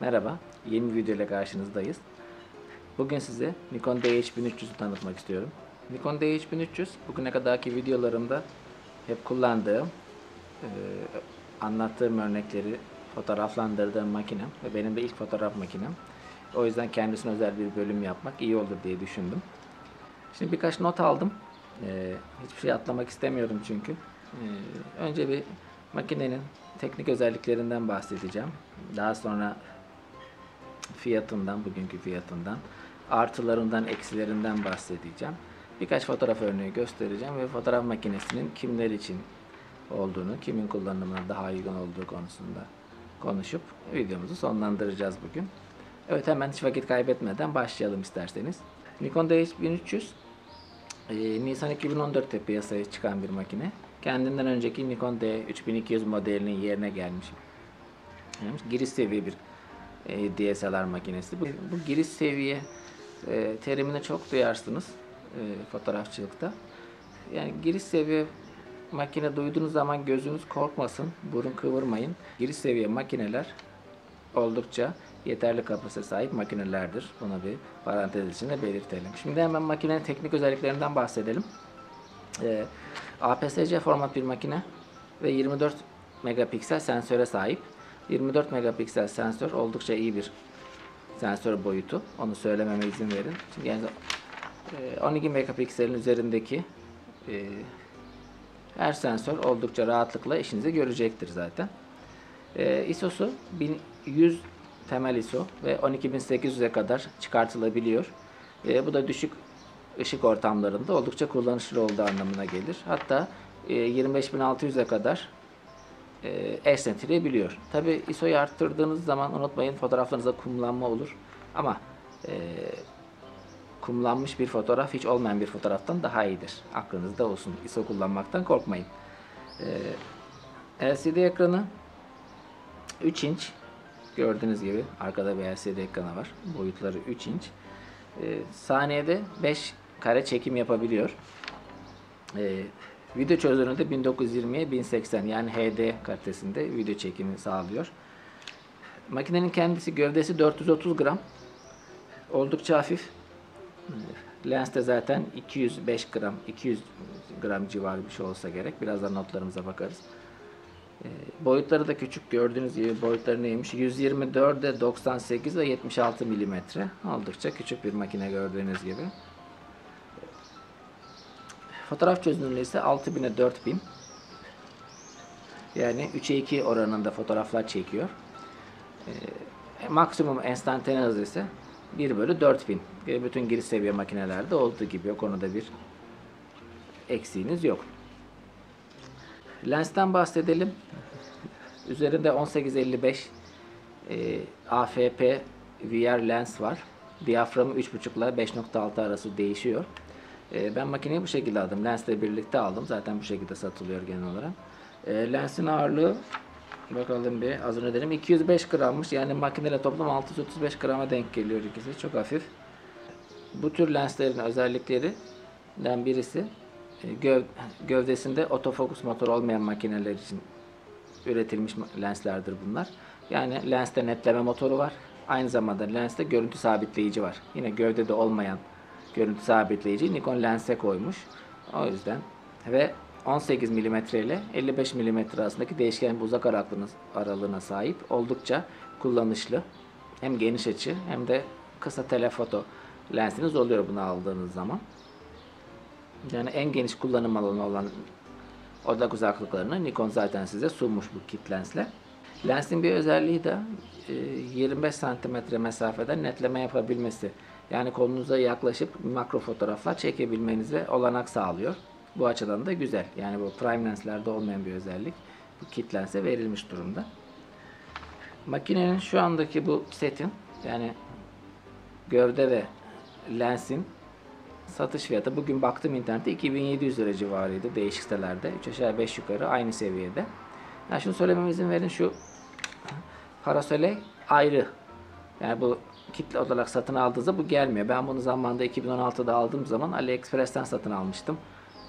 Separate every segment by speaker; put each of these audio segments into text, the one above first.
Speaker 1: Merhaba, yeni bir video ile karşınızdayız. Bugün size Nikon D5300'ü tanıtmak istiyorum. Nikon D5300 bugüne kadarki videolarımda hep kullandığım, e, anlattığım örnekleri fotoğraflandırdığım makinem ve benim de ilk fotoğraf makinem. O yüzden kendisine özel bir bölüm yapmak iyi olur diye düşündüm. Şimdi birkaç not aldım. E, hiçbir şey atlamak istemiyorum çünkü. E, önce bir makinenin teknik özelliklerinden bahsedeceğim. Daha sonra fiyatından, bugünkü fiyatından, artılarından, eksilerinden bahsedeceğim. Birkaç fotoğraf örneği göstereceğim ve fotoğraf makinesinin kimler için olduğunu, kimin kullanımına daha uygun olduğu konusunda konuşup videomuzu sonlandıracağız bugün. Evet hemen hiç vakit kaybetmeden başlayalım isterseniz. Nikon D1300 e, Nisan 2014'te piyasaya çıkan bir makine. Kendinden önceki Nikon D3200 modelinin yerine gelmiş. Giriş seviye bir e, DSLR makinesi. Bu, bu giriş seviye e, terimine çok duyarsınız e, fotoğrafçılıkta. Yani giriş seviye makine duyduğunuz zaman gözünüz korkmasın, burun kıvırmayın. Giriş seviye makineler oldukça yeterli kapasite sahip makinelerdir. Bunu bir parantez içinde belirtelim. Şimdi hemen makinenin teknik özelliklerinden bahsedelim. E, APS-C format bir makine ve 24 megapiksel sensöre sahip. 24 megapiksel sensör oldukça iyi bir sensör boyutu. Onu söylememe izin verin. Çünkü yani e, 12 megapikselin üzerindeki e, her sensör oldukça rahatlıkla işinizi görecektir zaten. E, ISO'su 1100 temel ISO ve 12800'e kadar çıkartılabiliyor. E, bu da düşük ışık ortamlarında oldukça kullanışlı olduğu anlamına gelir. Hatta e, 25600'e kadar e, esnetilebiliyor. Tabi ISO'yu arttırdığınız zaman unutmayın fotoğraflarınızda kumlanma olur. Ama e, kumlanmış bir fotoğraf hiç olmayan bir fotoğraftan daha iyidir. Aklınızda olsun. ISO kullanmaktan korkmayın. E, LCD ekranı 3 inç. Gördüğünüz gibi arkada bir LCD ekranı var. Boyutları 3 inç. E, saniyede 5 kare çekim yapabiliyor. E, video çözünürlüğü 1920'ye 1080 yani HD kalitesinde video çekimi sağlıyor. Makinenin kendisi gövdesi 430 gram. Oldukça hafif. Lens de zaten 205 gram, 200 gram civarı bir şey olsa gerek. Birazdan notlarımıza bakarız. E, boyutları da küçük gördüğünüz gibi boyutları neymiş? 124'e 98 ve 76 milimetre. Oldukça küçük bir makine gördüğünüz gibi. Fotoğraf çözünürlüğü ise 6000'e 4000. Yani 3'e 2 oranında fotoğraflar çekiyor. E, maksimum enstantane hızı ise 1 bölü 4000. E, bütün giriş seviye makinelerde olduğu gibi o konuda bir eksiğiniz yok. Lensten bahsedelim. Üzerinde 1855 e, AFP VR lens var. Diyaframı 3.5 ile 5.6 arası değişiyor. E, ben makineyi bu şekilde aldım. Lensle birlikte aldım. Zaten bu şekilde satılıyor genel olarak. E, lensin ağırlığı bakalım bir az önce dedim 205 grammış. Yani makineyle toplam 635 grama denk geliyor ikisi. Çok hafif. Bu tür lenslerin özelliklerinden birisi e, göv, gövdesinde otofokus motor olmayan makineler için üretilmiş lenslerdir bunlar. Yani lenste netleme motoru var. Aynı zamanda lenste görüntü sabitleyici var. Yine gövdede olmayan görüntü sabitleyici Nikon lense koymuş. O yüzden ve 18 mm ile 55 mm arasındaki değişken bir uzak aralığına, aralığına sahip oldukça kullanışlı. Hem geniş açı hem de kısa telefoto lensiniz oluyor bunu aldığınız zaman. Yani en geniş kullanım alanı olan odak uzaklıklarını Nikon zaten size sunmuş bu kit lensle. Lensin bir özelliği de 25 cm mesafeden netleme yapabilmesi. Yani kolunuza yaklaşıp makro fotoğraflar çekebilmenize olanak sağlıyor. Bu açıdan da güzel. Yani bu prime lenslerde olmayan bir özellik. Bu kit lense verilmiş durumda. Makinenin şu andaki bu setin yani gövde ve lensin satış fiyatı bugün baktım internette 2700 lira civarıydı değişik sitelerde. 3 aşağı 5 yukarı aynı seviyede. Yani şunu söylememe izin verin şu parasole ayrı. Yani bu kitle olarak satın aldığınızda bu gelmiyor. Ben bunu zamanında 2016'da aldığım zaman AliExpress'ten satın almıştım.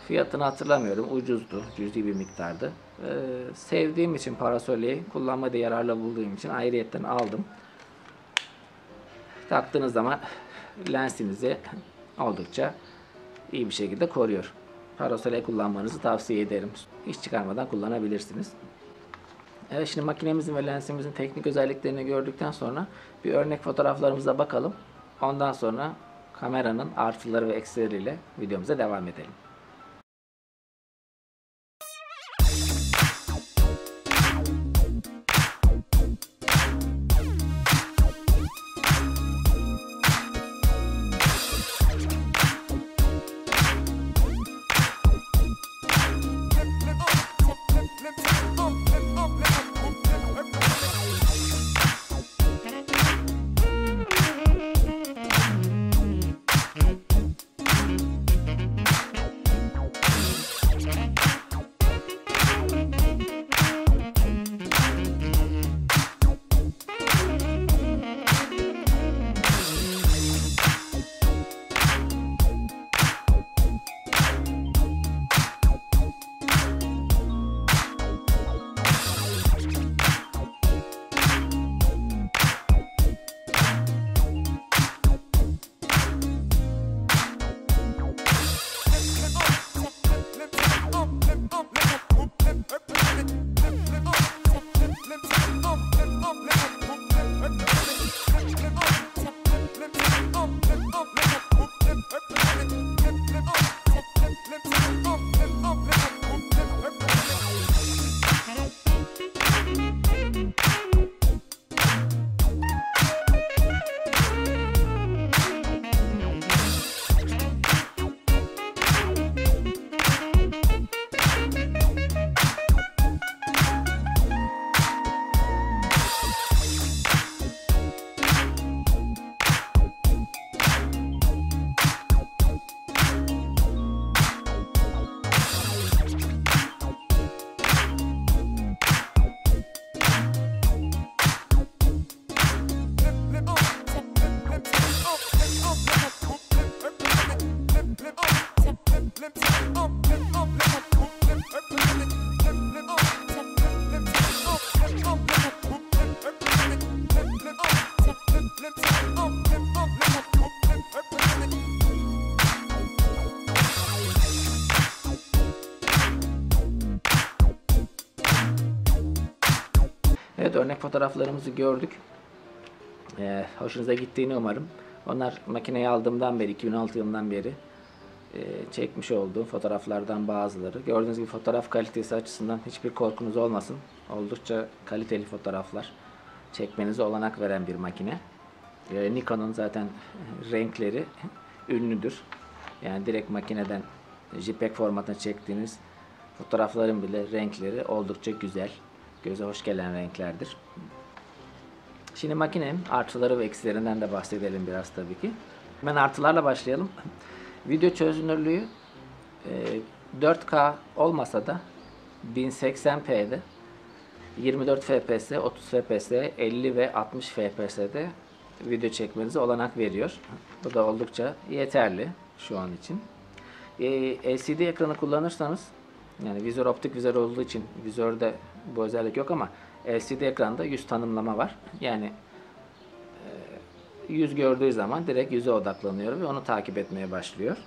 Speaker 1: Fiyatını hatırlamıyorum. Ucuzdu. Cüzi bir miktardı. Ee, sevdiğim için parasoleyi kullanmada yararlı bulduğum için ayrıyetten aldım. taktığınız zaman lensinizi oldukça iyi bir şekilde koruyor. Parasole kullanmanızı tavsiye ederim. Hiç çıkarmadan kullanabilirsiniz. Evet şimdi makinemizin ve lensimizin teknik özelliklerini gördükten sonra bir örnek fotoğraflarımıza bakalım. Ondan sonra kameranın artıları ve eksileriyle videomuza devam edelim. Örnek fotoğraflarımızı gördük. Ee, hoşunuza gittiğini umarım. Onlar makineyi aldığımdan beri, 2016 yılından beri e, çekmiş olduğum fotoğraflardan bazıları. Gördüğünüz gibi fotoğraf kalitesi açısından hiçbir korkunuz olmasın. Oldukça kaliteli fotoğraflar çekmenize olanak veren bir makine. Ee, Nikon'un zaten renkleri ünlüdür. Yani direkt makineden JPEG formatına çektiğiniz fotoğrafların bile renkleri oldukça güzel. Göze hoş gelen renklerdir. Şimdi makinenin artıları ve eksilerinden de bahsedelim biraz tabii ki. Hemen artılarla başlayalım. Video çözünürlüğü e, 4K olmasa da 1080p'de 24 fps, 30 fps, 50 ve 60 fps'de video çekmenize olanak veriyor. Bu da oldukça yeterli şu an için. E, LCD ekranı kullanırsanız yani vizör optik vizör olduğu için vizörde bu özellik yok ama LCD ekranda yüz tanımlama var. Yani e, yüz gördüğü zaman direkt yüze odaklanıyor ve onu takip etmeye başlıyor.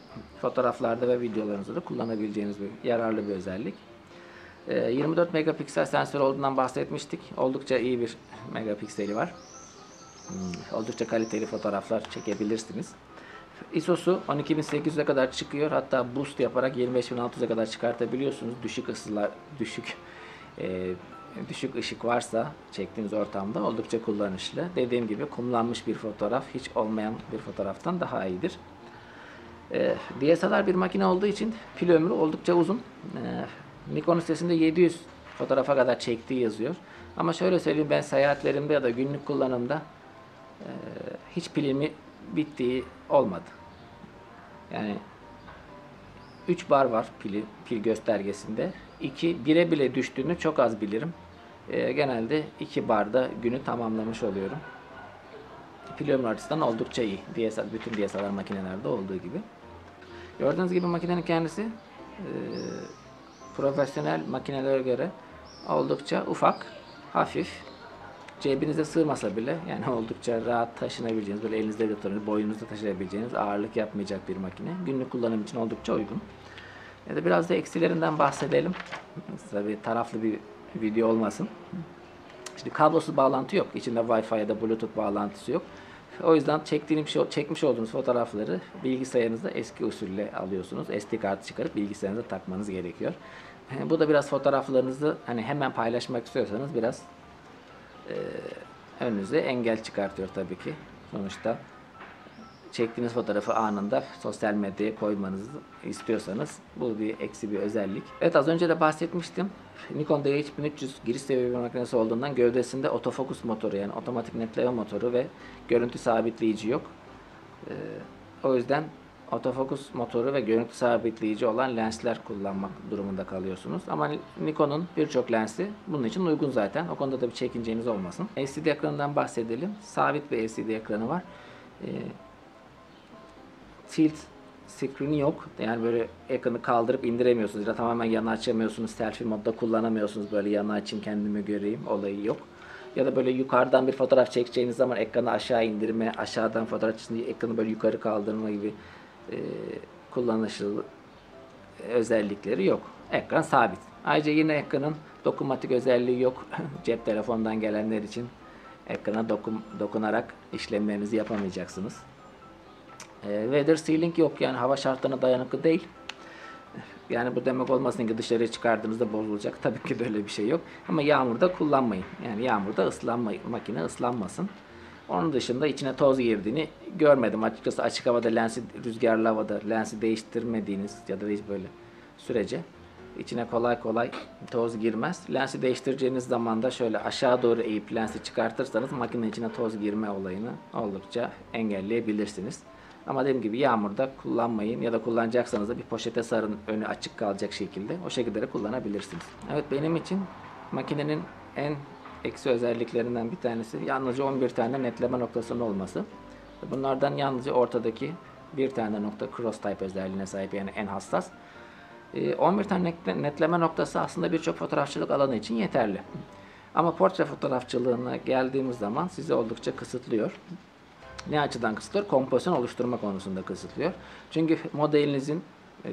Speaker 1: Fotoğraflarda ve videolarınızda da kullanabileceğiniz bir yararlı bir özellik. E, 24 megapiksel sensör olduğundan bahsetmiştik. Oldukça iyi bir megapikseli var. Hmm, Oldukça kaliteli fotoğraflar çekebilirsiniz. ISO'su 12800'e kadar çıkıyor. Hatta boost yaparak 25600'e kadar çıkartabiliyorsunuz. Düşük ısılar, düşük e, düşük ışık varsa çektiğiniz ortamda oldukça kullanışlı. Dediğim gibi kumlanmış bir fotoğraf hiç olmayan bir fotoğraftan daha iyidir. E, DSLR bir makine olduğu için pil ömrü oldukça uzun. E, Nikon sitesinde 700 fotoğrafa kadar çektiği yazıyor. Ama şöyle söyleyeyim ben seyahatlerimde ya da günlük kullanımda e, hiç pilimi bittiği olmadı. Yani 3 bar var pili, pil göstergesinde. 2 1'e bile düştüğünü çok az bilirim. E, genelde 2 barda günü tamamlamış oluyorum. Pil ömrü açısından oldukça iyi. DSL, bütün DSLR makinelerde olduğu gibi. Gördüğünüz gibi makinenin kendisi e, profesyonel makinelere göre oldukça ufak, hafif, cebinize sığmasa bile yani oldukça rahat taşınabileceğiniz, böyle elinizde götürünüz, boyunuzda taşıyabileceğiniz ağırlık yapmayacak bir makine. Günlük kullanım için oldukça uygun. Ya da biraz da eksilerinden bahsedelim. Tabii taraflı bir video olmasın. Şimdi kablosuz bağlantı yok. İçinde Wi-Fi ya da Bluetooth bağlantısı yok. O yüzden çektiğim şey, çekmiş olduğunuz fotoğrafları bilgisayarınızda eski usulle alıyorsunuz. SD kartı çıkarıp bilgisayarınıza takmanız gerekiyor. Bu da biraz fotoğraflarınızı hani hemen paylaşmak istiyorsanız biraz e, önünüze engel çıkartıyor tabii ki. Sonuçta çektiğiniz fotoğrafı anında sosyal medyaya koymanızı istiyorsanız bu bir eksi bir özellik. Evet az önce de bahsetmiştim. Nikon D5300 giriş seviye makinesi olduğundan gövdesinde otofokus motoru yani otomatik netleme motoru ve görüntü sabitleyici yok. Ee, o yüzden otofokus motoru ve görüntü sabitleyici olan lensler kullanmak durumunda kalıyorsunuz. Ama Nikon'un birçok lensi bunun için uygun zaten. O konuda da bir çekinceniz olmasın. LCD ekranından bahsedelim. Sabit bir LCD ekranı var. Ee, tilt screen'i yok. Yani böyle ekranı kaldırıp indiremiyorsunuz. Ya tamamen yana açamıyorsunuz. Selfie modda kullanamıyorsunuz. Böyle yana açayım kendimi göreyim. Olayı yok. Ya da böyle yukarıdan bir fotoğraf çekeceğiniz zaman ekranı aşağı indirme, aşağıdan fotoğraf çekeceğiniz ekranı böyle yukarı kaldırma gibi e, kullanışlı özellikleri yok. Ekran sabit. Ayrıca yine ekranın dokunmatik özelliği yok. Cep telefonundan gelenler için ekrana dokun, dokunarak işlemlerinizi yapamayacaksınız. E, weather sealing yok yani hava şartlarına dayanıklı değil. Yani bu demek olmasın ki dışarıya çıkardığınızda bozulacak. Tabii ki böyle bir şey yok. Ama yağmurda kullanmayın. Yani yağmurda ıslanmayın. Makine ıslanmasın. Onun dışında içine toz girdiğini görmedim. Açıkçası açık havada lensi rüzgarlı havada lensi değiştirmediğiniz ya da hiç böyle sürece içine kolay kolay toz girmez. Lensi değiştireceğiniz zaman da şöyle aşağı doğru eğip lensi çıkartırsanız makinenin içine toz girme olayını oldukça engelleyebilirsiniz. Ama dediğim gibi yağmurda kullanmayın ya da kullanacaksanız da bir poşete sarın önü açık kalacak şekilde. O şekilde de kullanabilirsiniz. Evet benim için makinenin en eksi özelliklerinden bir tanesi yalnızca 11 tane netleme noktasının olması. Bunlardan yalnızca ortadaki bir tane nokta cross type özelliğine sahip yani en hassas. 11 tane netleme noktası aslında birçok fotoğrafçılık alanı için yeterli. Ama portre fotoğrafçılığına geldiğimiz zaman sizi oldukça kısıtlıyor. Ne açıdan kısıtlıyor? Kompozisyon oluşturma konusunda kısıtlıyor. Çünkü modelinizin e,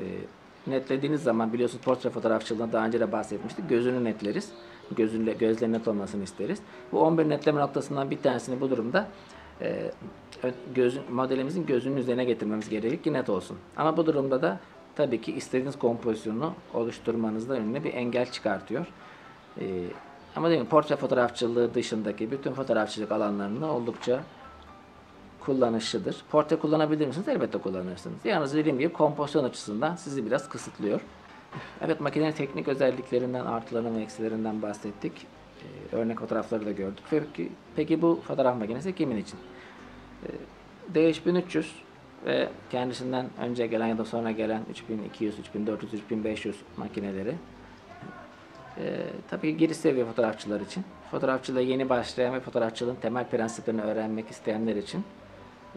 Speaker 1: netlediğiniz zaman biliyorsunuz portre fotoğrafçılığında daha önce de bahsetmiştik. Gözünü netleriz. Gözünle, gözlerin net olmasını isteriz. Bu 11 netleme noktasından bir tanesini bu durumda e, göz, modelimizin gözünün üzerine getirmemiz gerekir ki net olsun. Ama bu durumda da tabii ki istediğiniz kompozisyonu oluşturmanızda önüne bir engel çıkartıyor. E, ama değil portre fotoğrafçılığı dışındaki bütün fotoğrafçılık alanlarında oldukça kullanışlıdır. Portre kullanabilir misiniz? Elbette kullanırsınız. Yalnız dediğim gibi kompozisyon açısından sizi biraz kısıtlıyor. Evet makinenin teknik özelliklerinden, artılarından ve eksilerinden bahsettik. Ee, örnek fotoğrafları da gördük. Peki, peki bu fotoğraf makinesi kimin için? Ee, D3300 ve kendisinden önce gelen ya da sonra gelen 3200, 3400, 3500 makineleri ee, tabii giriş seviye fotoğrafçılar için, fotoğrafçılığa yeni başlayan ve fotoğrafçılığın temel prensiplerini öğrenmek isteyenler için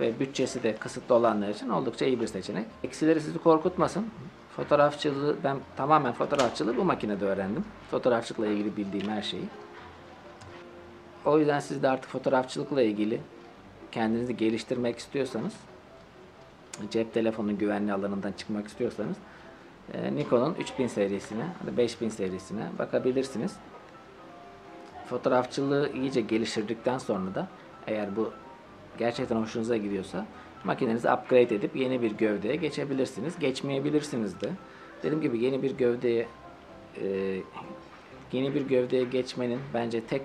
Speaker 1: ve bütçesi de kısıtlı olanlar için oldukça iyi bir seçenek. Eksileri sizi korkutmasın. Fotoğrafçılığı, ben tamamen fotoğrafçılığı bu makinede öğrendim. Fotoğrafçılıkla ilgili bildiğim her şeyi. O yüzden siz de artık fotoğrafçılıkla ilgili kendinizi geliştirmek istiyorsanız, cep telefonu güvenli alanından çıkmak istiyorsanız, e, Nikon'un 3000 serisine, 5000 serisine bakabilirsiniz. Fotoğrafçılığı iyice geliştirdikten sonra da eğer bu gerçekten hoşunuza gidiyorsa makinenizi upgrade edip yeni bir gövdeye geçebilirsiniz. Geçmeyebilirsiniz de. Dediğim gibi yeni bir gövdeye e, yeni bir gövdeye geçmenin bence tek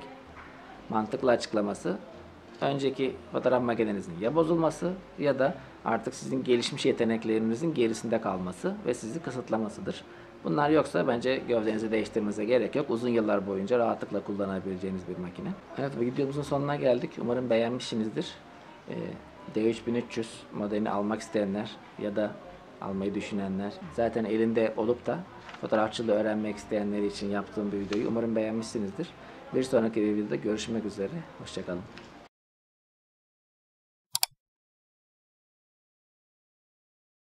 Speaker 1: mantıklı açıklaması önceki fotoğraf makinenizin ya bozulması ya da artık sizin gelişmiş yeteneklerinizin gerisinde kalması ve sizi kısıtlamasıdır. Bunlar yoksa bence gövdenizi değiştirmenize gerek yok. Uzun yıllar boyunca rahatlıkla kullanabileceğiniz bir makine. Evet videomuzun sonuna geldik. Umarım beğenmişsinizdir. Ee, D3300 modelini almak isteyenler ya da almayı düşünenler zaten elinde olup da fotoğrafçılığı öğrenmek isteyenler için yaptığım bir videoyu umarım beğenmişsinizdir. Bir sonraki videoda görüşmek üzere. Hoşçakalın.